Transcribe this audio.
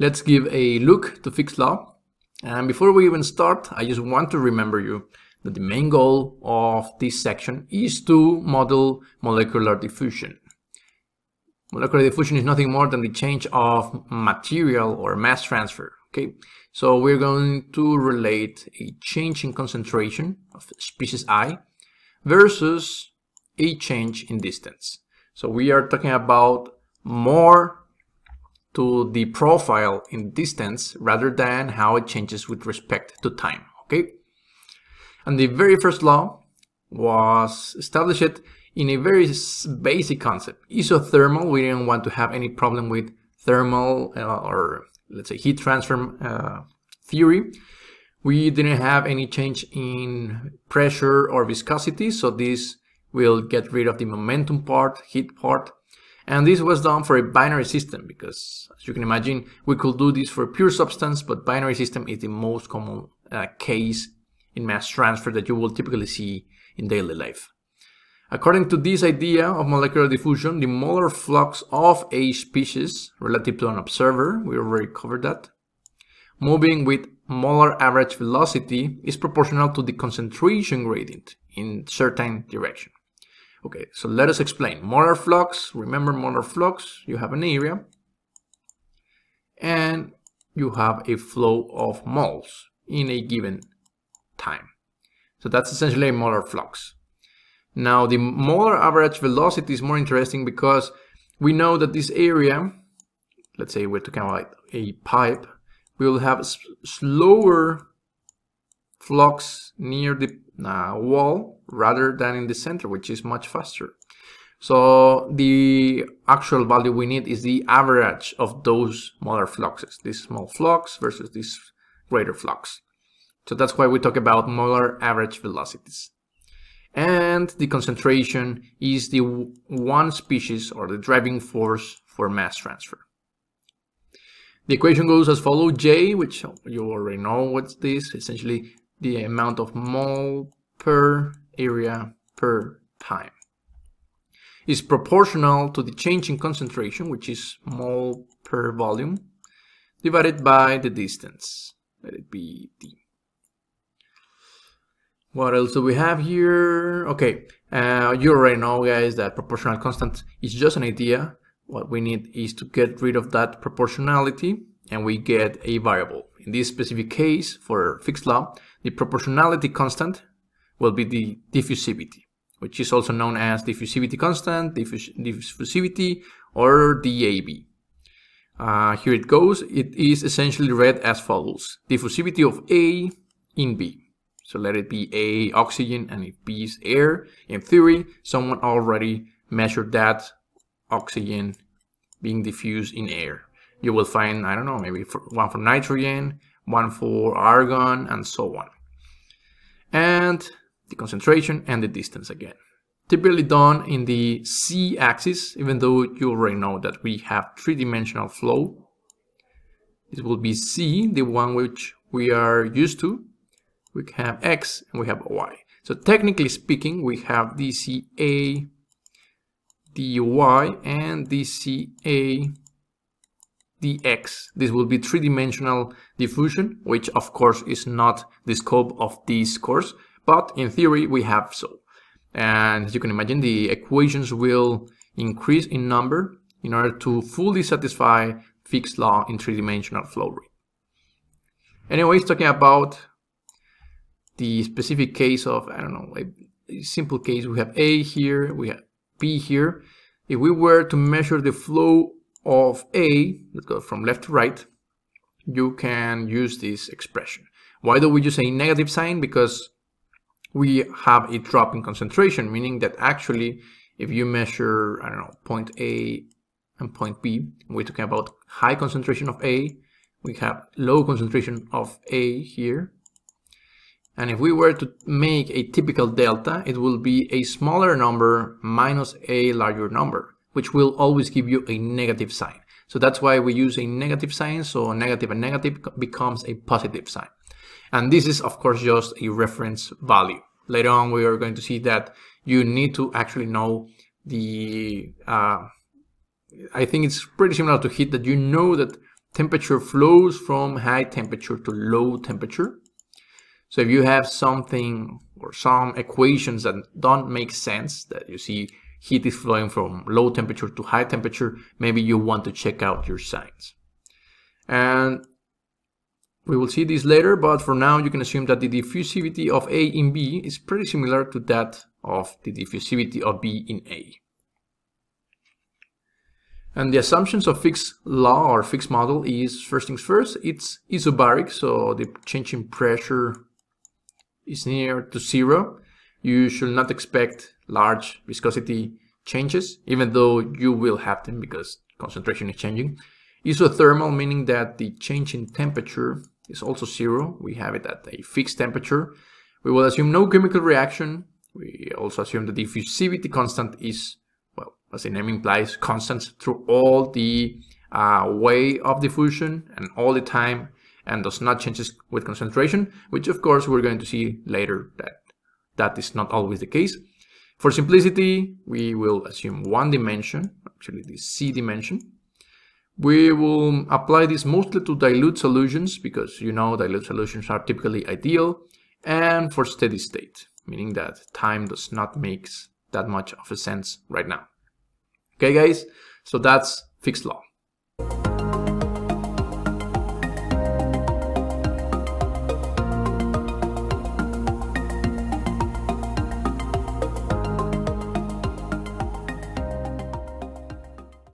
let's give a look to Fick's law. And before we even start, I just want to remember you that the main goal of this section is to model molecular diffusion. Molecular diffusion is nothing more than the change of material or mass transfer. Okay, so we're going to relate a change in concentration of species I versus a change in distance. So we are talking about more to the profile in distance rather than how it changes with respect to time. Okay, and the very first law was established in a very basic concept. Isothermal, we didn't want to have any problem with thermal uh, or let's say heat transfer uh, theory. We didn't have any change in pressure or viscosity, so this will get rid of the momentum part, heat part. And this was done for a binary system because, as you can imagine, we could do this for pure substance, but binary system is the most common uh, case in mass transfer that you will typically see in daily life. According to this idea of molecular diffusion, the molar flux of a species relative to an observer, we already covered that, moving with molar average velocity is proportional to the concentration gradient in certain direction. Okay, so let us explain. Molar flux, remember molar flux, you have an area and you have a flow of moles in a given time. So that's essentially a molar flux. Now the molar average velocity is more interesting because we know that this area, let's say we're talking about a pipe, we will have slower flux near the uh, wall rather than in the center, which is much faster. So the actual value we need is the average of those molar fluxes, this small flux versus this greater flux. So that's why we talk about molar average velocities and the concentration is the one species or the driving force for mass transfer. The equation goes as follows, J, which you already know what's this, essentially the amount of mole per area per time, is proportional to the change in concentration, which is mole per volume, divided by the distance, let it be d. What else do we have here? Okay, uh, you already know, guys, that proportional constant is just an idea. What we need is to get rid of that proportionality and we get a variable. In this specific case, for Fick's law, the proportionality constant will be the diffusivity, which is also known as diffusivity constant, diffus diffusivity, or DAB. Uh, here it goes. It is essentially read as follows. Diffusivity of A in B. So let it be A, oxygen, and if B is air, in theory, someone already measured that oxygen being diffused in air. You will find, I don't know, maybe one for nitrogen, one for argon, and so on. And the concentration and the distance again. Typically done in the z-axis, even though you already know that we have three-dimensional flow. This will be z, the one which we are used to we have x and we have y. So technically speaking, we have dCA dy and dCA dx. This will be three-dimensional diffusion, which of course is not the scope of this course, but in theory we have so. And as you can imagine, the equations will increase in number in order to fully satisfy Fick's law in three-dimensional flow rate. Anyways, talking about the specific case of, I don't know, a simple case, we have A here, we have B here. If we were to measure the flow of A, let's go from left to right, you can use this expression. Why do we use a negative sign? Because we have a drop in concentration, meaning that actually if you measure, I don't know, point A and point B, we're talking about high concentration of A, we have low concentration of A here, and if we were to make a typical delta, it will be a smaller number minus a larger number, which will always give you a negative sign. So that's why we use a negative sign, so negative and negative becomes a positive sign. And this is, of course, just a reference value. Later on, we are going to see that you need to actually know the, uh, I think it's pretty similar to heat that you know that temperature flows from high temperature to low temperature. So if you have something or some equations that don't make sense, that you see heat is flowing from low temperature to high temperature, maybe you want to check out your signs. And we will see this later, but for now you can assume that the diffusivity of A in B is pretty similar to that of the diffusivity of B in A. And the assumptions of Fick's law or Fick's model is, first things first, it's isobaric, so the change in pressure is near to zero. You should not expect large viscosity changes, even though you will have them because concentration is changing. Isothermal, meaning that the change in temperature is also zero. We have it at a fixed temperature. We will assume no chemical reaction. We also assume the diffusivity constant is well, as the name implies, constant through all the uh, way of diffusion and all the time and does not change with concentration, which of course we're going to see later that that is not always the case. For simplicity, we will assume one dimension, actually the z dimension. We will apply this mostly to dilute solutions because you know dilute solutions are typically ideal and for steady state, meaning that time does not make that much of a sense right now. Okay, guys? So that's Fick's law.